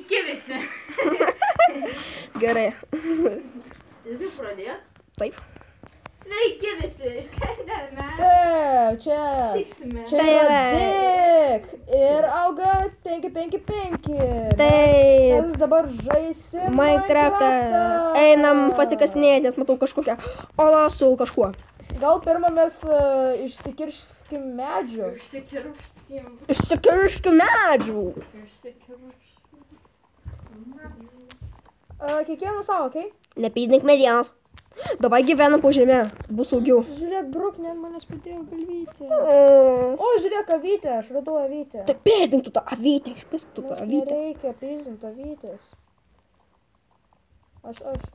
Sveiki visi. Gerai. Jūs jau pradėjot? Taip. Sveiki visi. Šiandien mes Taip, čia. šiksime. Čia yra Dik ir auga 555. Taip. Mes dabar žaisim Minecraftą. Einam pasikasinėti, nes matau kažkokią olą su kažkuo. Gal pirmą mes uh, išsikirškim medžių. Išsikirpskim. Išsikirškiu medžių. Išsikirpskim. Uh, kiekvieną savo, okei? Okay? Nepydink medienos. Dabar gyvena po žemę. Bus saugiau. Žiūrėk, bruk, net manęs pradėjo galvyti. O, O, žiūrėk, avytė, aš radau avytę. Tai pėdink tu tą avytę, išpisk tu tą Mums avytę. nereikia pizdinti avytės. Aš, aš.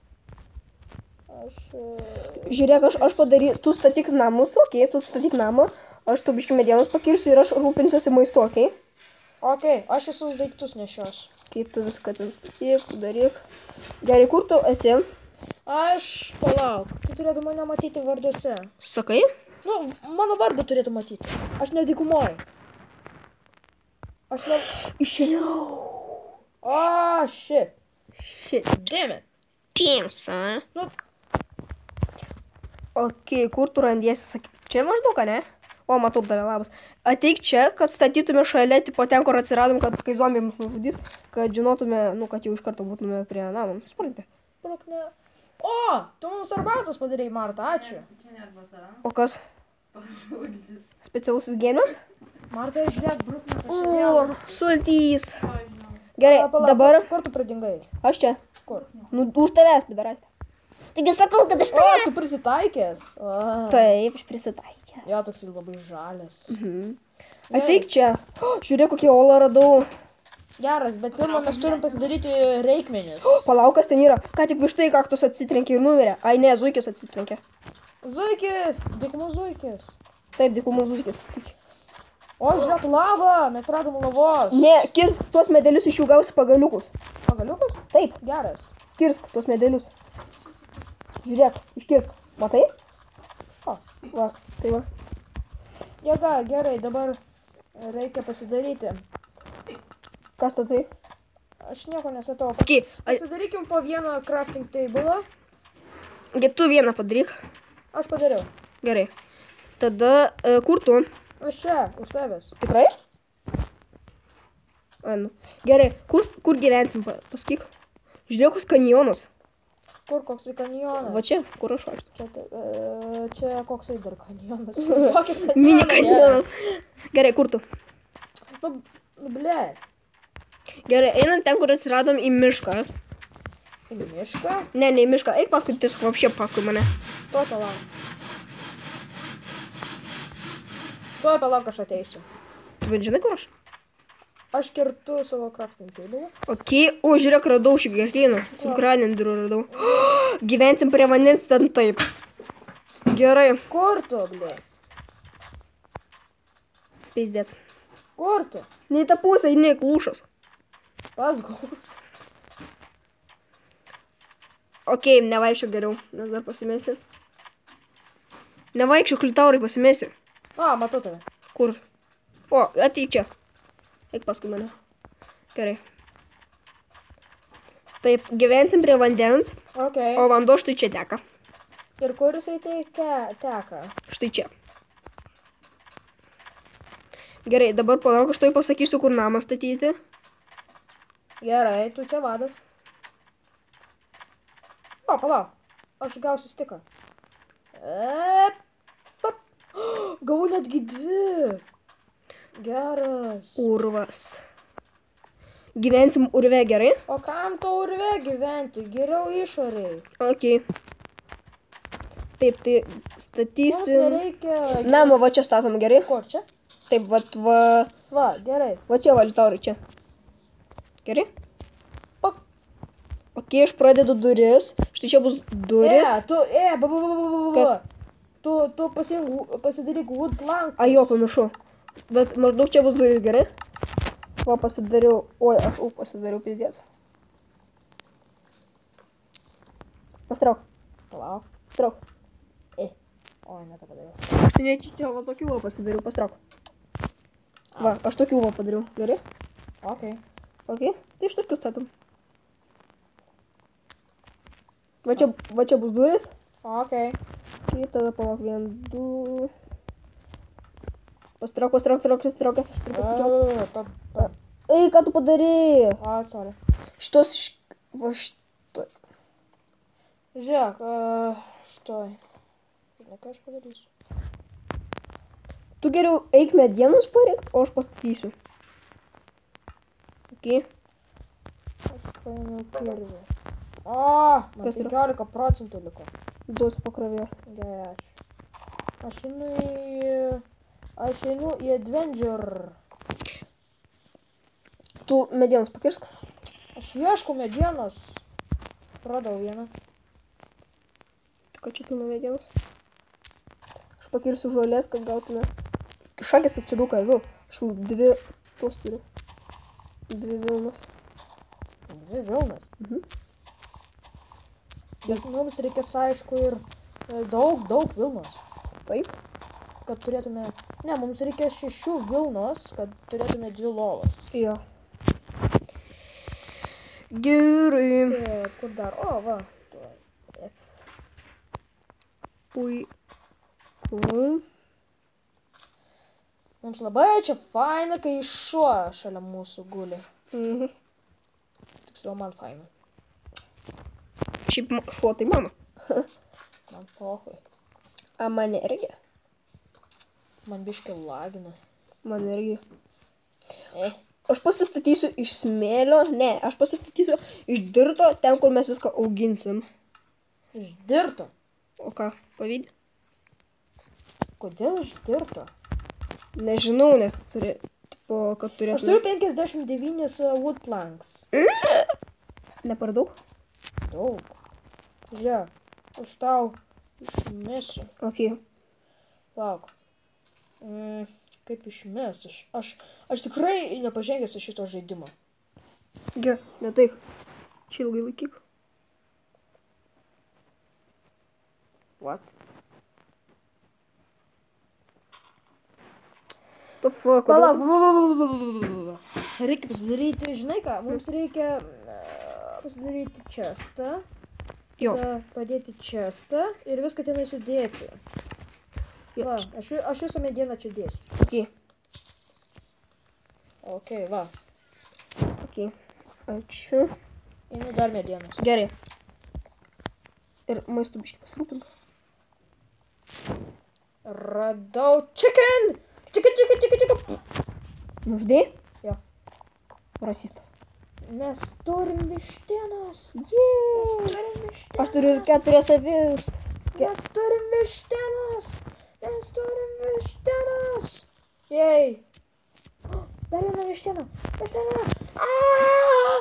Aš. Uh, Žiūrėk, aš, aš padarysiu, tu statyk namus, okei, okay, tu statyk namą, aš tu biški medienos pakirsiu ir aš rūpinsiuosi maistu, okei? Okay? ok, aš visus daiktus nešios. Kaip tu viską ten statyk, daryk. Gerai, kur tu esi? Aš, palauk, tu turėtum mane matyti varduose. Sakai? Nu, mano vardą turėtų matyti. Aš nedikumoju. Aš ne... Išėjau. O, shit. Shit. Damn it. Damn, son. Nu. Ok, kur tu randiesi, sakyk. Čia maždaug, ne? O, matau, davė labas. Ateik čia, kad statytume šalia, tipo ten, kur atsiradom, kad kai zombiai mus nužudys, kad žinotume, nu, kad jau iš karto būtume prie namo. Suprantate? Bruk, ne. O, tu mums arbatos padarėjai, Marta, ačiū. Čia ne arbata. O kas? Pažūdis. Specialusis genius? Marta, žiūrėk, bruk, O, sultys. O, žinau. Gerai, dabar Kur tu pradingai? aš čia. Kur? Nu, už tavęs, pidaras. Taigi sakau, kad aš O, tu prisitaikęs. O. Taip, aš prisitaikė. Jo, toks labai žalias. Mhm. Ateik čia. O, žiūrėk, kokį olą radau. Geras, bet pirmą mes turim pasidaryti reikmenis. Palauk, kas ten yra. Ką tik vištai kaktus atsitrenkė ir numirė. Ai, ne, zuikis atsitrenkė. Zuikis, dykumų zuikis. Taip, dikumų zuikis. O, žiūrėk, lava, mes radom lavos. Ne, kirsk tuos medelius iš jų gausi pagaliukus. Pagaliukas? Taip, Geras. kirsk tuos medelius. Žiūrėk, iškirsk. Matai? O. Va, tai va. Jėga, gerai, dabar reikia pasidaryti. Kas tu tai? Aš nieko nesatau. Ok, ai, Pasidarykim po vieną crafting table. ge, tu vieną padaryk. Aš padariau. Gerai. Tada, e, kur tu? Aš čia, už tavęs. Tikrai? A, nu. Gerai, kur, kur gyvensim, pa- pasakyk. Žiūrėk, koks kanjonas. Kur koks kanjonas? Va čia, kur aš aš. Čia, e, čia koksai dar kanjonas. Mini kanjonas. Gerai, kur tu? Nu, nu, ble. Gerai, einam ten, kur atsiradom į mišką. Į mišką? Ne, ne į mišką, eik paskui, tiesiog apšė paskui mane. Tuo palauk. Tuo palauk aš ateisiu. Tu žinai, kur aš? Aš kirtu savo crafting table. Ok, o žiūrėk, radau šį gerklyną. Su granendriu radau. Gyvensim prie vandens ten taip. Gerai, Kur tu, ble? peizdėt. Kur tu? Ne į tą pusę, ne į klūšas. Pasgau. Ok, nevaikščiau geriau, nes dar pasimesi. Nevaikščiau, klitaurai pasimesi. A, matau tave. Kur? O, ateik čia. Eik paskui mane. Gerai. Taip, gyvensim prie vandens, Ok. o vanduo štai čia teka. Ir kur jisai tai te, teka? Štai čia. Gerai, dabar palauk, aš tai pasakysiu, kur namą statyti. Gerai, tu čia vadas. O, palauk. Aš gausiu stiką. E. Gavau netgi dvi. Geras. Urvas. Gyvensim urve gerai? O kam to urve gyventi? Geriau išoriai. Ok. Taip, tai statysim. nereikia. Namą va čia statom gerai? Kur čia? Taip, va, va, Va, gerai. va čia valitaurai čia. Gerai? Ok, aš pradedu duris. Štai čia bus duris. E, tu, e, ba, ba, ba, ba, ba. Kas? Tu, tu pasidaryk wood plank. A, jo, pamiršau. Bet maždaug čia bus duris, gerai? Va, pasidariau. Oi, aš u pasidariau pizdės. Pastrauk, Palauk. pastrauk. Oi, ne tą padariau. Netyčia, va tokių va pasidariau, pastrauk. Va, aš tokių va padariau, gerai? Ok. Ok, tai iš tokių statom. Va čia, va čia bus duris. Okei. Tai tada palauk, vien, du. Pastrauk, pastrauk, pastrauk, pastrauk, aš turiu paskaičiuoti. Ei, ką tu padarai? A, sorry. Šitos, š... va šito. Žiūrėk, štai. Žinai, ką aš padarysiu? Tu geriau eik medienos parinkti, o aš pastatysiu. Ok, Aš paėmiau kirvį. A, man Kas yra? 15 procentų liko. duosiu pakrovė. Gerai, ačiū. Aš einu į... Aš einu į Adventure. Tu medienos pakirsk. Aš ieškau medienos. Radau vieną. Tai ką čia pilna medienos? Aš pakirsiu žolės, kad gautume. Šakės kaip čia daug avių. Aš jau dvi tos turiu. Dvi vilnas. Dvi vilnas. Mhm. Bet mums reikės aišku ir e, daug, daug vilnos. Taip. Kad turėtume... Ne, mums reikės šešių vilnos, kad turėtume dvi lovas. Jo. Gerai. Tai kur dar? O, va. Puiku. Mums labai čia faina, kai šuo šalia mūsų guli. Mhm. Tiksliau, man faina. Šiaip šuo tai mano. Man pohui. A man irgi. Man biškai lagina. Man irgi. Eh. Aš pasistatysiu iš smėlio. Ne, aš pasistatysiu iš dirto, ten, kur mes viską auginsim. Išdirto. O ką, pavydė? Kodėl išdirto? Nežinau, nes turi, tipo, kad Aš turėtų. turiu 59 uh, wood planks. Ne per daug? Daug. Žiūrėk, aš tau išmesiu. Ok. Lauk. Mm, kaip išmest? Aš, aš, aš tikrai nepažengęs iš šito žaidimo. Ge, ne taip. Čia ilgai laikyk. What? The fuck? Palauk. Reikia pasidaryti, žinai ką, mums reikia e, pasidaryti čestą. Jo. Padėti čestą ir viską tenai sudėti. Jo. Va, aš, aš visą medieną čia dėsiu. Ok. Ok, va. Ok. Ačiū. Einu dar medienos. Gerai. Ir maistu biškai pasirūpink. Radau chicken! Chicken, chicken, chicken, chicken. Nuždėjai? Jo. Rasistas. Mes turim vištienos. Mes turim vištienos. Aš turiu ir keturias avis. Mes turim vištienos. Mes turim vištienos. Jei. Dar viena vištiena. Vištiena. Aaaa!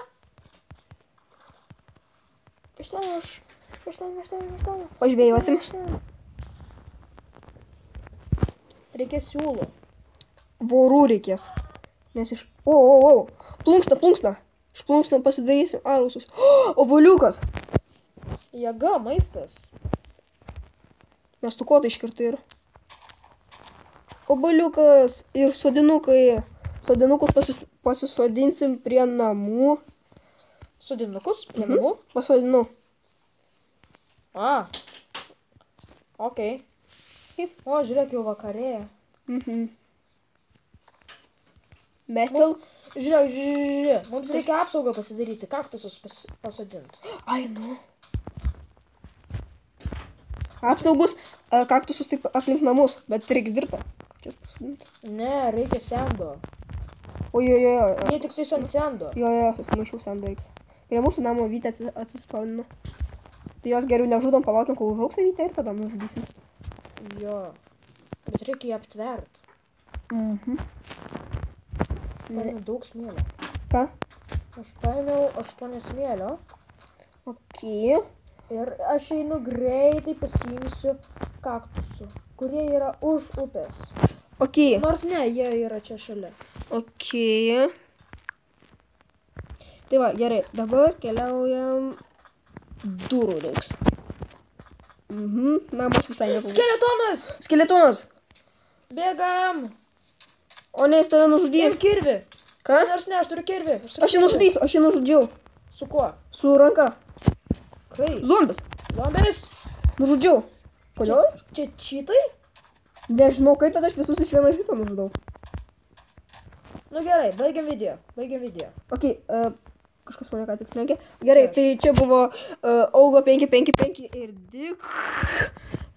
Vištiena. aš- Vištiena, vištiena, vištiena. Pažvėjosim. Reikia siūlų. Vorų reikės. Nes iš... O, o, o. Plunksna, plunksna. Iš plunksno pasidarysim arusus. O, oboliukas. Jėga, maistas. Nes tu kodai iškirtai ir. Oboliukas ir sodinukai. Sodinukus pasis, pasisodinsim prie namų. Sudinukus prie Mhm. namų. Pasodinu. A. Ok. O, žiūrėk, jau vakarėja. Mhm. Mes dėl... Žiūrėk, žiūrėk, mums reikia apsaugą pasidaryti, kaktusus pas, pasodinti. Ai, nu. Apsaugus kaktusus taip aplink namus, bet reiks dirbti. Ne, reikia sendo. O jo, jo, jo. Jie tik tais ant sendo. Jo, jo, susimaišiau sandų reiks. Prie mūsų namo vytė atsi- atsispaudino. Tai jos geriau nežudom, palaukiam, kol užauks vytė ir tada nužudysim. Jo. Bet reikia jį aptvert. Mhm. Paėmiau daug smėlio. Ką? Aš paėmiau aštuonią smėlio Ok. ir aš einu greitai pasiimsiu kaktusų, kurie yra už upės. Ok. Nors ne, jie yra čia šalia. Ok. Tai va, gerai. Dabar keliaujam. Durų reiks. Mhm. Namas visai neblogas. Skeletonas! Skeletonas. Bėgam! O ne, jis tave nužudys. Imk kirvi! Ką? Nors ne, aš turiu kirvį. aš Aš jį nužudysiu, aš jį nužudžiau. Su kuo? Su ranka. Kaip? Zombis. Zombis? Nužudžiau. Kodėl? Čia čytai? Nežinau kaip, bet aš visus iš vieno hito nužudau. Nu gerai, baigiam video. Baigiam video. Ok, uh, kažkas mane ką tik slenkė. Gerai, tai čia buvo uh, Augo 555 ir Dik.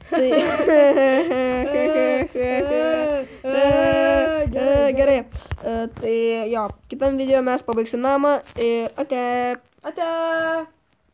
Tai... Gerai, Gerai. Uh, tai jo, kitam video mes pabaigsim namą ir ate. Ate.